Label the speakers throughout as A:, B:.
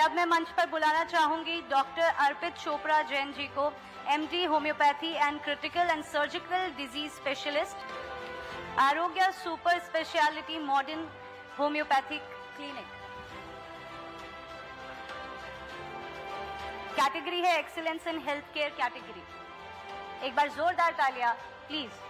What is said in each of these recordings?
A: अब मैं मंच पर बुलाना चाहूँगी डॉक्टर अर्पित चोपड़ा जैन जी को MD homoeopathy and critical and surgical disease specialist Arogya super speciality modern homoeopathic clinic. Category है excellence in health care category. एक बार जोरदार तालियाँ, प्लीज़।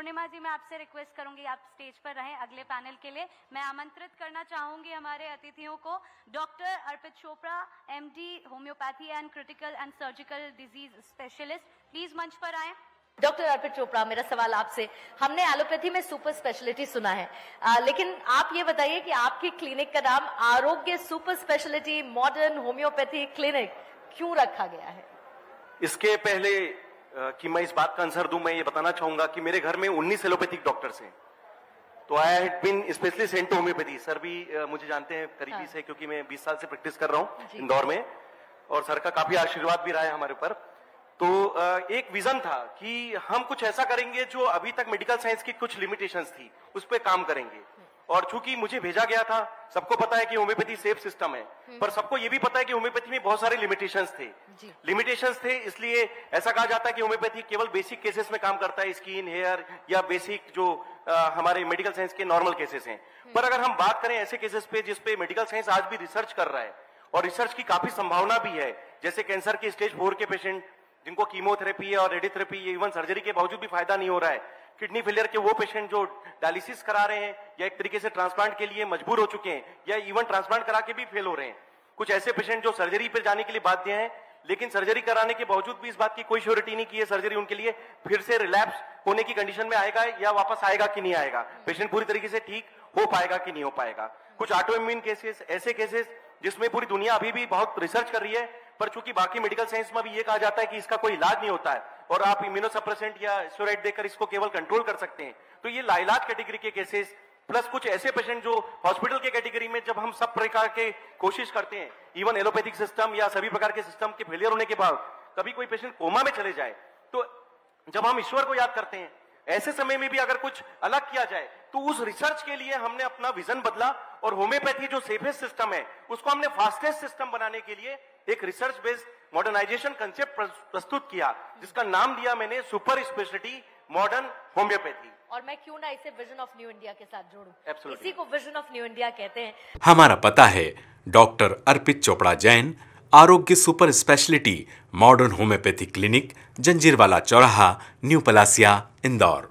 A: पूर्णिमा जी मैं आपसे रिक्वेस्ट करूँगी आप स्टेज पर रहें अगले पैनल के लिए। मैं आमंत्रित करना चाहूँगी हमारे अतिथियों को doctor Arpit Chopra MD homoeopathy and critical and surgical disease specialist please मंच पर आए।
B: डॉक्टर अर्पित चोपड़ा मेरा सवाल आपसे। हमने एलोपैथी में सुपर स्पेशलिटी सुना है। आ, लेकिन आप ये बताइए कि आपकी क्लिनिक का नाम Arogya super speciality modern homoeopathy clinic क्यों रखा गया है?
C: इसके पहले कि मैं इस बात का आंसर दूँ मैं ये बताना चाहूँगा कि मेरे घर में 19 एलोपैथिक डॉक्टर्स हैं। तो I had been specially sent homoeopathy sir भी मुझे जानते हैं करीबी
B: हाँ।
C: से क्योंकि मैं 20 साल से प्रैक्टिस कर रहा हूँ इंदौर में और सर का काफ़ी आशीर्वाद भी रहा है हमारे ऊपर। तो एक विजन था कि हम कुछ ऐसा करेंगे जो अभी तक मेडिकल साइंस की कुछ लिमिटेशंस थी उस पर काम करेंगे। और चूँकि मुझे भेजा गया था सबको पता है कि होम्योपैथी सेफ़ सिस्टम है। पर सबको ये भी पता है कि होम्योपैथी में बहुत सारे लिमिटेशंस थे। लिमिटेशंस थे इसलिए ऐसा कहा जाता है कि होम्योपैथी केवल बेसिक केसेस में काम करता है स्किन हेयर या बेसिक जो अ, हमारे मेडिकल साइंस के नॉर्मल केसेस हैं। पर अगर हम बात करें ऐसे केसेस पे जिसपे मेडिकल साइंस आज भी रिसर्च कर रहा है और रिसर्च की काफ़ी संभावना भी है जैसे कैंसर के स्टेज फोर के पेशेंट जिनको कीमोथेरेपी और रेडियोथेरेपी इवन सर्जरी के बावजूद भी फ़ायदा नहीं हो रहा है किडनी फेलियर के वो पेशेंट जो डायलिसिस करा रहे हैं, या एक तरीके से ट्रांसप्लांट के लिए मजबूर हो चुके हैं, या इवन ट्रांसप्लांट करा के भी फेल हो रहे हैं। कुछ ऐसे पेशेंट जो सर्जरी पर जाने के लिए बाध्य हैं, लेकिन सर्जरी कराने के बावजूद भी इस बात की कोई श्योरिटी नहीं की है सर्जरी उनके लिए, फिर से रिलैप्स होने की कंडीशन में आएगा या वापस आएगा कि नहीं आएगा? पेशेंट पूरी तरीके से ठीक हो पाएगा कि नहीं हो पाएगा? कुछ ऑटो इम्यून केसेस ऐसे केसेस जिसमें पूरी दुनिया अभी भी बहुत रिसर्च कर रही है, पर चूँकि बाकी मेडिकल साइंस में भी ये कहा जाता है कि इसका कोई इलाज नहीं होता है और आप इम्यूनोसप्रेसेंट या स्टेरॉइड देकर इसको केवल कंट्रोल कर सकते हैं। तो ये लाइलाज कैटेगरी के केसेस प्लस कुछ ऐसे पेशेंट जो हॉस्पिटल के कैटेगरी में जब हम सब प्रकार के कोशिश करते हैं इवन एलोपैथिक सिस्टम या सभी प्रकार के सिस्टम के फेलियर होने के बाद कभी कोई पेशेंट कोमा में चले जाए तो जब हम ईश्वर को याद करते हैं, ऐसे समय में भी अगर कुछ अलग किया जाए तो उस रिसर्च के लिए हमने अपना विजन बदला और होम्योपैथी जो सेफेस्ट सिस्टम है, उसको हमने फास्टेस्ट सिस्टम बनाने के लिए एक रिसर्च बेस्ड मॉडर्नाइजेशन कंसेप्ट प्रस्तुत किया जिसका नाम दिया मैंने सुपर स्पेशलिटी मॉडर्न होम्योपैथी
B: और मैं क्यों ना इसे विजन ऑफ़ न्यू इंडिया के साथ जोड़ूं?
C: Absolutely.
B: इसी को विजन ऑफ़ न्यू इंडिया कहते हैं।
D: हमारा पता है doctor Arpit Chopra Jain Arogya super speciality modern homoeopathy clinic Janjirwala Chauraha new Palasia Indore.